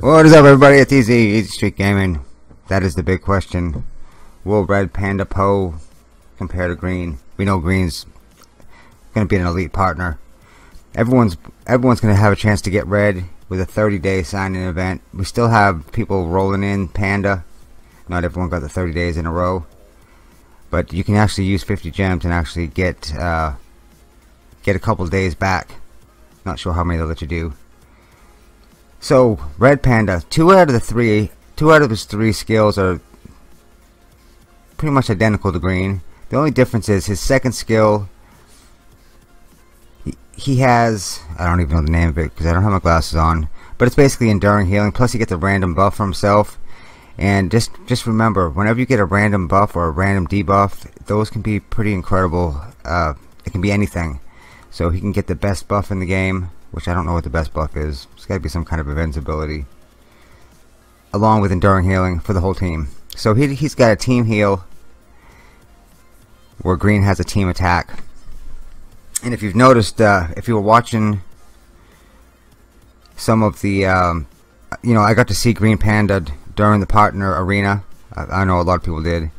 What is up, everybody? It's EZE, EZE Street Gaming. That is the big question. Will Red Panda Po compare to Green? We know Green's going to be an elite partner. Everyone's everyone's going to have a chance to get Red with a 30-day signing event. We still have people rolling in Panda. Not everyone got the 30 days in a row, but you can actually use 50 gems and actually get uh, get a couple days back. Not sure how many they'll let you do. So, Red Panda, two out of the three, two out of his three skills are pretty much identical to Green. The only difference is his second skill. He, he has, I don't even know the name of it because I don't have my glasses on, but it's basically enduring healing. Plus, he gets a random buff for himself. And just just remember, whenever you get a random buff or a random debuff, those can be pretty incredible. Uh, it can be anything. So he can get the best buff in the game, which I don't know what the best buff is. It's got to be some kind of invincibility. Along with enduring healing for the whole team. So he, he's got a team heal where Green has a team attack. And if you've noticed, uh, if you were watching some of the, um, you know, I got to see Green Panda during the partner arena. I, I know a lot of people did.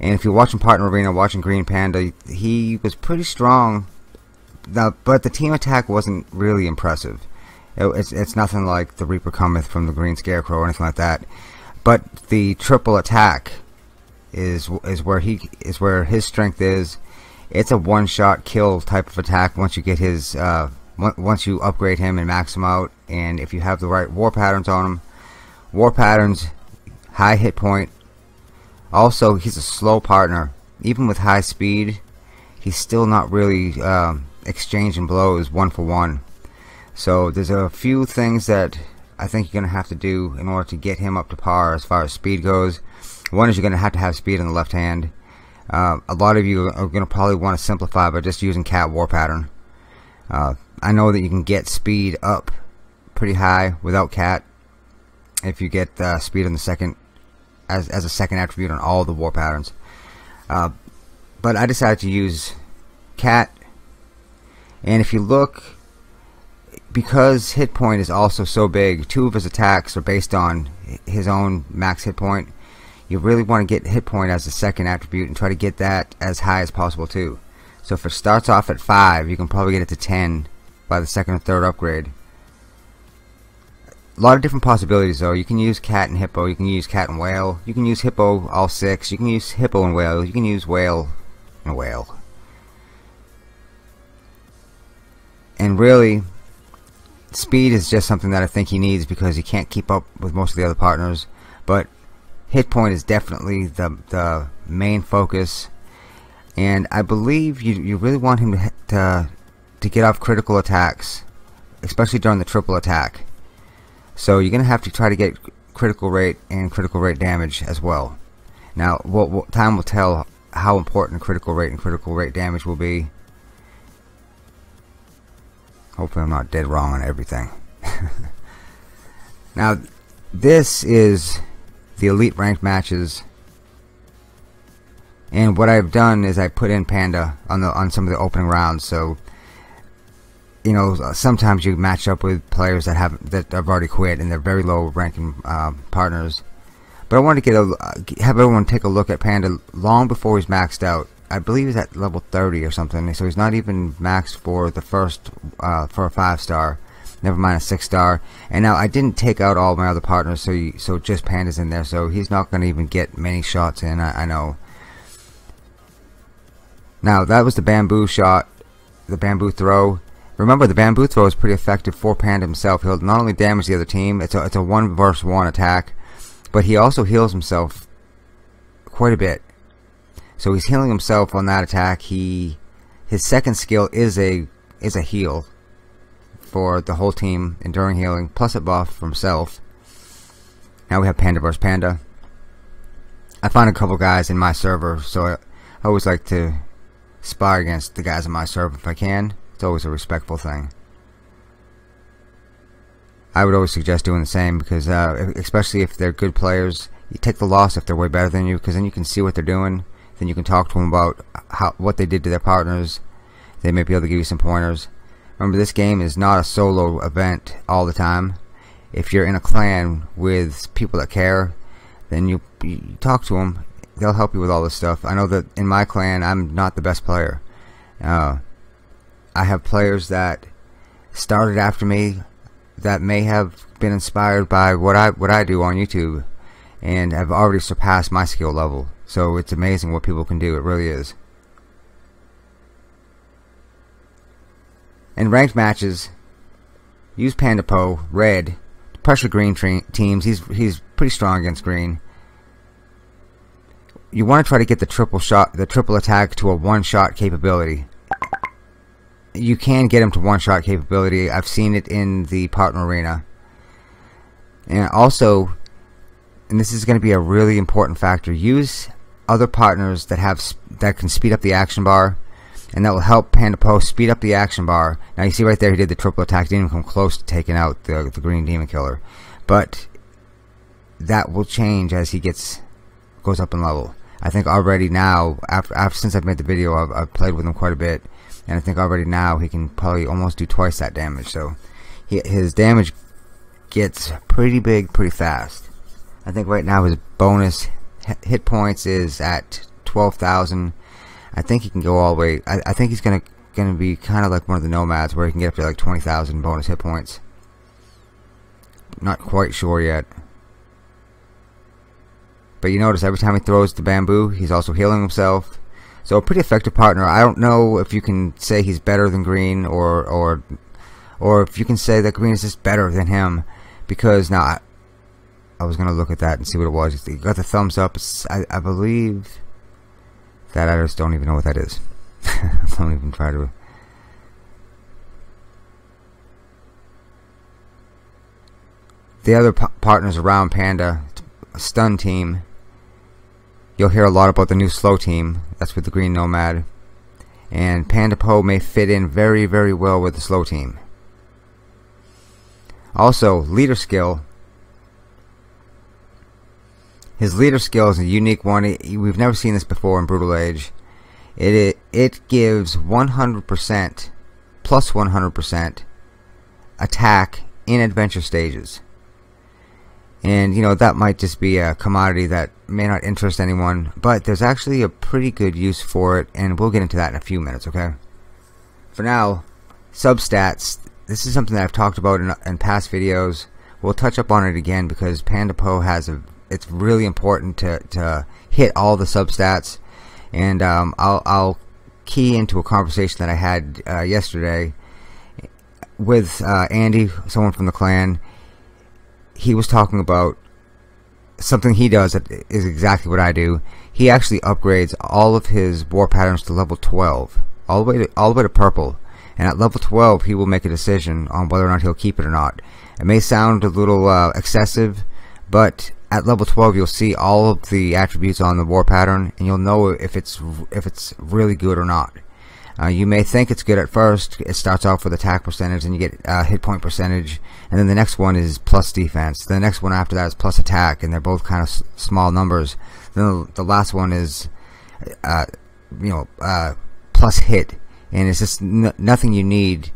And if you're watching partner arena, watching Green Panda, he was pretty strong now, but the team attack wasn't really impressive. It, it's, it's nothing like the Reaper cometh from the Green Scarecrow or anything like that. But the triple attack is is where he is where his strength is. It's a one-shot kill type of attack once you get his uh, once you upgrade him and max him out, and if you have the right war patterns on him. War patterns, high hit point. Also, he's a slow partner. Even with high speed, he's still not really um, exchanging blows one for one. So there's a few things that I think you're going to have to do in order to get him up to par as far as speed goes. One is you're going to have to have speed in the left hand. Uh, a lot of you are going to probably want to simplify by just using cat war pattern. Uh, I know that you can get speed up pretty high without cat if you get uh, speed in the second as, as a second attribute on all the war patterns. Uh, but I decided to use cat and if you look, because hit point is also so big, two of his attacks are based on his own max hit point. You really want to get hit point as a second attribute and try to get that as high as possible too. So if it starts off at 5, you can probably get it to 10 by the second or third upgrade. A lot of different possibilities though. You can use cat and hippo, you can use cat and whale, you can use hippo all 6, you can use hippo and whale, you can use whale and whale. And really speed is just something that I think he needs because he can't keep up with most of the other partners. But hit point is definitely the the main focus. And I believe you you really want him to to, to get off critical attacks especially during the triple attack. So you're gonna have to try to get critical rate and critical rate damage as well. Now what, what time will tell how important critical rate and critical rate damage will be Hopefully I'm not dead wrong on everything. now, this is the elite ranked matches. And what I've done is I put in Panda on the on some of the opening rounds. So, you know, sometimes you match up with players that have that have already quit and they're very low ranking uh, partners. But I wanted to get a have everyone take a look at Panda long before he's maxed out I believe he's at level 30 or something. So he's not even maxed for the first uh, for a five star. Never mind a six star. And now I didn't take out all my other partners, so you, so just Panda's in there. So he's not going to even get many shots in. I, I know. Now that was the bamboo shot, the bamboo throw. Remember, the bamboo throw is pretty effective for Panda himself. He'll not only damage the other team, it's a, it's a one versus one attack, but he also heals himself quite a bit. So he's healing himself on that attack. He his second skill is a is a heal for the whole team, enduring healing, plus a buff for himself. Now we have Panda vs Panda. I find a couple guys in my server, so I, I always like to spar against the guys in my server if I can. It's always a respectful thing. I would always suggest doing the same because, uh, especially if they're good players, you take the loss if they're way better than you because then you can see what they're doing then you can talk to them about how what they did to their partners. They may be able to give you some pointers. Remember, this game is not a solo event all the time. if you're in a clan with people that care, then you, you talk to them. They'll help you with all this stuff. I know that in my clan, I'm not the best player. Uh, I have players that started after me that may have been inspired by what I what I do on YouTube and have already surpassed my skill level. So it's amazing what people can do. It really is. In ranked matches, use Panda Po, red, pressure green teams. He's he's pretty strong against green. You want to try to get the triple shot, the triple attack to a one-shot capability. You can get him to one-shot capability. I've seen it in the partner arena. And also, and this is going to be a really important factor, use other partners that have that can speed up the action bar and that will help Panda Post speed up the action bar. Now you see right there he did the triple attack, didn't even come close to taking out the, the Green Demon Killer. But that will change as he gets goes up in level. I think already now, after, after since I've made the video, I've, I've played with him quite a bit, and I think already now he can probably almost do twice that damage. So he, his damage gets pretty big pretty fast. I think right now his bonus hit points is at 12,000 I think he can go all the way. I, I think he's gonna gonna be kind of like one of the nomads where he can get up to like 20,000 bonus hit points. Not quite sure yet. But you notice every time he throws the bamboo, he's also healing himself. So a pretty effective partner. I don't know if you can say he's better than Green or or or if you can say that Green is just better than him because now I, I was gonna look at that and see what it was. He got the thumbs up. I, I believe that I just don't even know what that is. don't even try to. The other partners around Panda, Stun Team, you'll hear a lot about the new Slow Team. That's with the Green Nomad. And Panda Po may fit in very, very well with the Slow Team. Also, Leader Skill his leader skill is a unique one. We've never seen this before in Brutal Age. It it, it gives 100% plus 100% attack in adventure stages. And you know that might just be a commodity that may not interest anyone, but there's actually a pretty good use for it, and we'll get into that in a few minutes. Okay. For now, substats. This is something that I've talked about in, in past videos. We'll touch up on it again because Panda Po has a it's really important to, to hit all the substats. And um, I'll, I'll key into a conversation that I had uh, yesterday with uh, Andy, someone from the clan. He was talking about something he does that is exactly what I do. He actually upgrades all of his war patterns to level 12, all the way to all the way to purple. And at level 12, he will make a decision on whether or not he'll keep it or not. It may sound a little uh, excessive, but at level 12 you'll see all of the attributes on the war pattern and you'll know if it's if it's really good or not. Uh, you may think it's good at first it starts off with attack percentage and you get uh, hit point percentage and then the next one is plus defense the next one after that is plus attack and they're both kind of small numbers then the last one is uh, you know uh, plus hit and it's just nothing you need.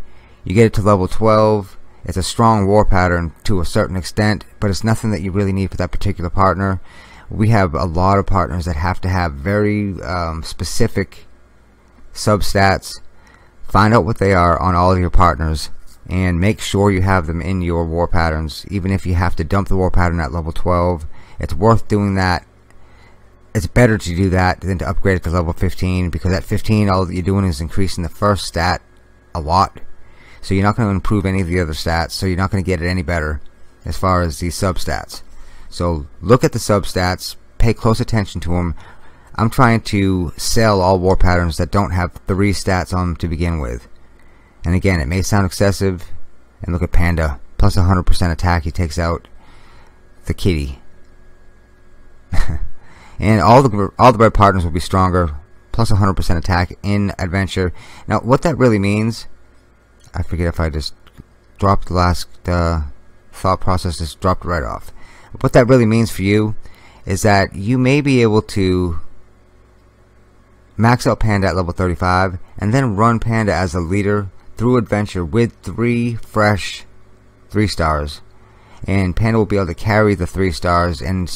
You get it to level 12 it's a strong war pattern to a certain extent, but it's nothing that you really need for that particular partner. We have a lot of partners that have to have very um, specific substats. Find out what they are on all of your partners and make sure you have them in your war patterns. Even if you have to dump the war pattern at level 12, it's worth doing that. It's better to do that than to upgrade it to level 15 because at 15 all you're doing is increasing the first stat a lot so you're not going to improve any of the other stats, so you're not going to get it any better as far as the substats. So look at the substats, pay close attention to them. I'm trying to sell all war patterns that don't have three stats on them to begin with. And again, it may sound excessive. And look at Panda, plus 100% attack, he takes out the kitty. and all the all the red partners will be stronger, plus 100% attack in adventure. Now, what that really means I forget if I just dropped the last uh, thought process, just dropped right off. What that really means for you is that you may be able to max out Panda at level 35 and then run Panda as a leader through adventure with three fresh three stars and Panda will be able to carry the three stars, and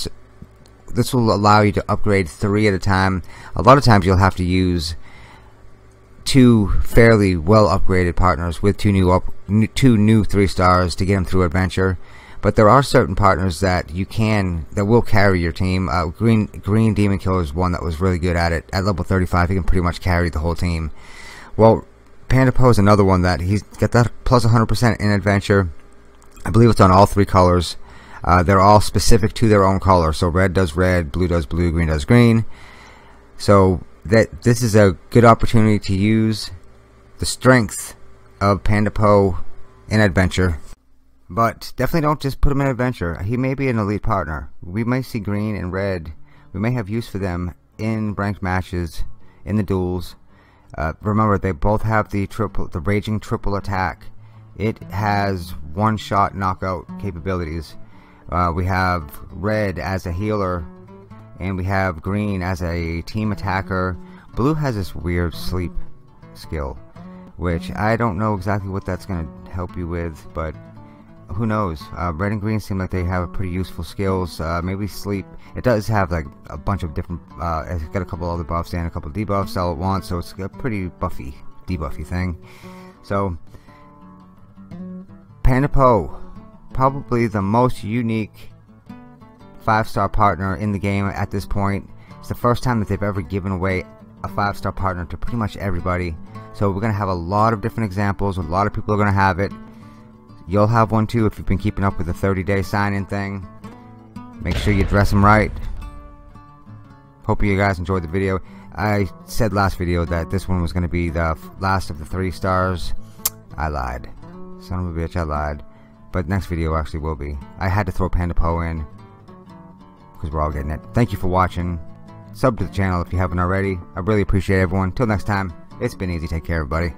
this will allow you to upgrade three at a time. A lot of times you'll have to use two fairly well upgraded partners with two new up, two new three stars to get them through adventure. But there are certain partners that you can that will carry your team. Uh, Green Green Demon Killer is one that was really good at it. At level 35, he can pretty much carry the whole team. Well, Panda Po is another one that he's got that plus 100% in adventure. I believe it's on all three colors. Uh, they're all specific to their own color. So red does red, blue does blue, green does green. So that this is a good opportunity to use the strength of Panda Po in adventure. But definitely don't just put him in adventure. He may be an elite partner. We may see green and red. We may have use for them in ranked matches, in the duels. Uh, remember, they both have the triple, the raging triple attack. It has one-shot knockout capabilities. Uh, we have red as a healer and we have green as a team attacker. Blue has this weird sleep skill, which I don't know exactly what that's going to help you with, but who knows? Uh, red and green seem like they have pretty useful skills. Uh, maybe sleep. It does have like a bunch of different. Uh, it's got a couple other buffs and a couple debuffs all at once, so it's a pretty buffy, debuffy thing. So, Panda probably the most unique five-star partner in the game at this point. It's the first time that they've ever given away a five-star partner to pretty much everybody. So we're going to have a lot of different examples. A lot of people are going to have it. You'll have one too if you've been keeping up with the 30-day sign-in thing. Make sure you dress them right. Hope you guys enjoyed the video. I said last video that this one was going to be the last of the three stars. I lied. Son of a bitch, I lied. But next video actually will be. I had to throw Panda Po in because we're all getting it. Thank you for watching. Sub to the channel if you haven't already. I really appreciate everyone. Till next time, it's been easy. Take care, everybody.